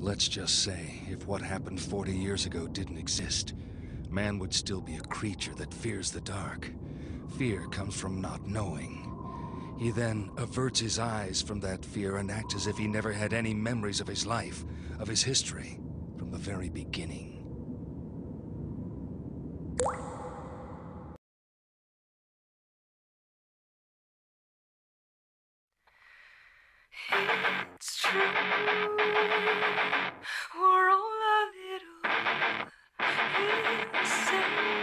Let's just say, if what happened 40 years ago didn't exist, man would still be a creature that fears the dark. Fear comes from not knowing. He then averts his eyes from that fear and acts as if he never had any memories of his life, of his history, from the very beginning. It's true. We're all a little insane.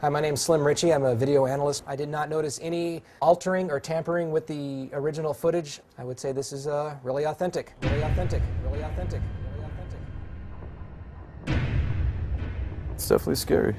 Hi, my name's Slim Ritchie. I'm a video analyst. I did not notice any altering or tampering with the original footage. I would say this is uh, really authentic. Really authentic. Really authentic. Really authentic. It's definitely scary.